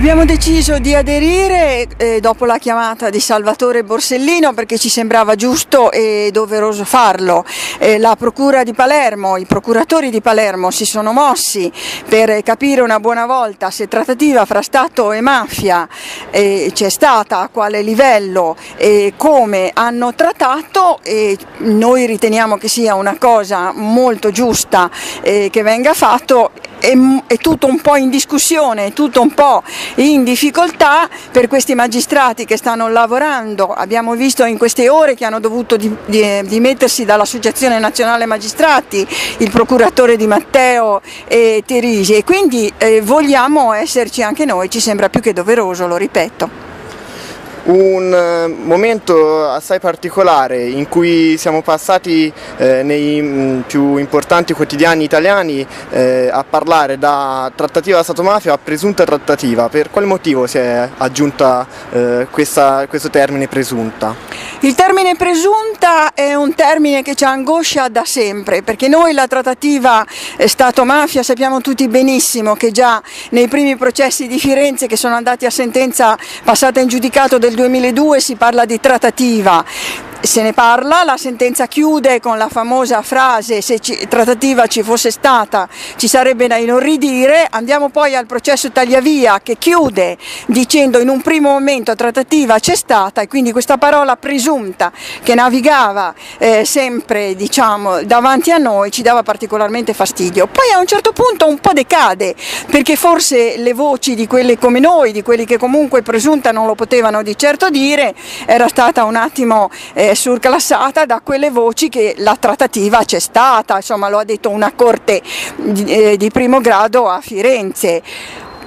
Abbiamo deciso di aderire eh, dopo la chiamata di Salvatore Borsellino perché ci sembrava giusto e doveroso farlo. Eh, la Procura di Palermo, i procuratori di Palermo si sono mossi per capire una buona volta se trattativa fra Stato e mafia eh, c'è stata, a quale livello e come hanno trattato e noi riteniamo che sia una cosa molto giusta eh, che venga fatto è, è, tutto un po' in discussione, è tutto un po' in difficoltà per questi magistrati che stanno lavorando. Abbiamo visto in queste ore che hanno dovuto dimettersi dall'Associazione Nazionale Magistrati, il procuratore di Matteo e Terisi e quindi eh, vogliamo esserci anche noi, ci sembra più che doveroso, lo ripeto un eh, momento assai particolare in cui siamo passati eh, nei mm, più importanti quotidiani italiani eh, a parlare da trattativa Stato-mafia a presunta trattativa. Per quale motivo si è aggiunta eh, questa, questo termine presunta? Il termine presunta è un termine che ci angoscia da sempre, perché noi la trattativa Stato-mafia sappiamo tutti benissimo che già nei primi processi di Firenze che sono andati a sentenza passata in giudicato del 2002 si parla di trattativa se ne parla, la sentenza chiude con la famosa frase se ci, trattativa ci fosse stata ci sarebbe da inorridire, andiamo poi al processo Tagliavia che chiude dicendo in un primo momento trattativa c'è stata e quindi questa parola presunta che navigava eh, sempre diciamo, davanti a noi ci dava particolarmente fastidio. Poi a un certo punto un po' decade perché forse le voci di quelli come noi, di quelli che comunque presunta non lo potevano di certo dire, era stata un attimo eh, surclassata da quelle voci che la trattativa c'è stata, insomma lo ha detto una corte di, eh, di primo grado a Firenze.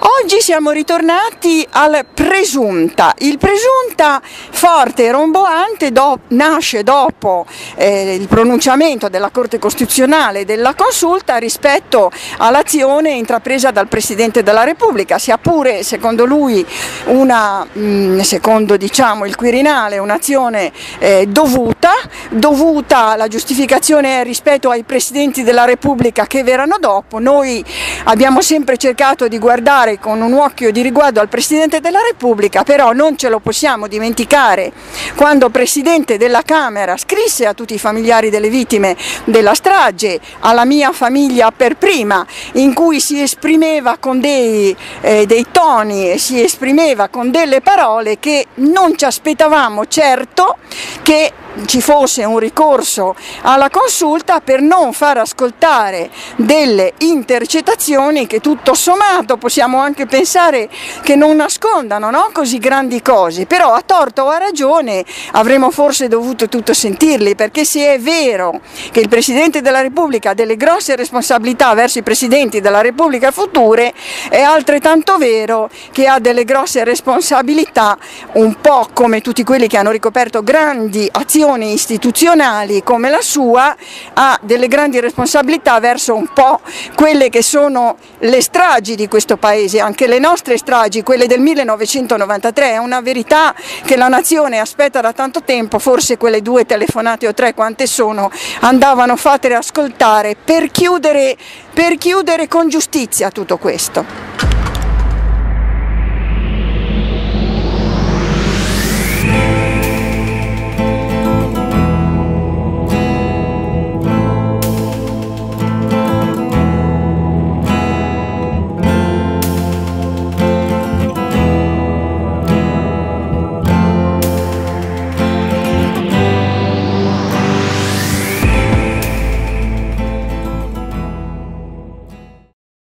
Oggi siamo ritornati al presunta. Il presunta forte e romboante do, nasce dopo eh, il pronunciamento della Corte Costituzionale della consulta rispetto all'azione intrapresa dal Presidente della Repubblica, sia pure secondo lui una, mh, mm, secondo diciamo, il Quirinale, un'azione eh, dovuta, dovuta alla giustificazione rispetto ai Presidenti della Repubblica che verranno dopo. Noi abbiamo sempre cercato di guardare guardare con un occhio di riguardo al Presidente della Repubblica, però non ce lo possiamo dimenticare quando Presidente della Camera scrisse a tutti i familiari delle vittime della strage, alla mia famiglia per prima, in cui si esprimeva con dei, eh, dei toni e si esprimeva con delle parole che non ci aspettavamo certo che ci fosse un ricorso alla consulta per non far ascoltare delle intercettazioni che tutto sommato possiamo anche pensare che non nascondano no? così grandi cose, però a torto o a ragione avremmo forse dovuto tutto sentirli, perché se è vero che il Presidente della Repubblica ha delle grosse responsabilità verso i Presidenti della Repubblica future, è altrettanto vero che ha delle grosse responsabilità, un po' come tutti quelli che hanno ricoperto grandi azioni istituzionali come la sua, ha delle grandi responsabilità verso un po' quelle che sono le stragi di questo Paese anche le nostre stragi, quelle del 1993, è una verità che la nazione aspetta da tanto tempo, forse quelle due telefonate o tre quante sono, andavano fatte ascoltare per chiudere, per chiudere con giustizia tutto questo.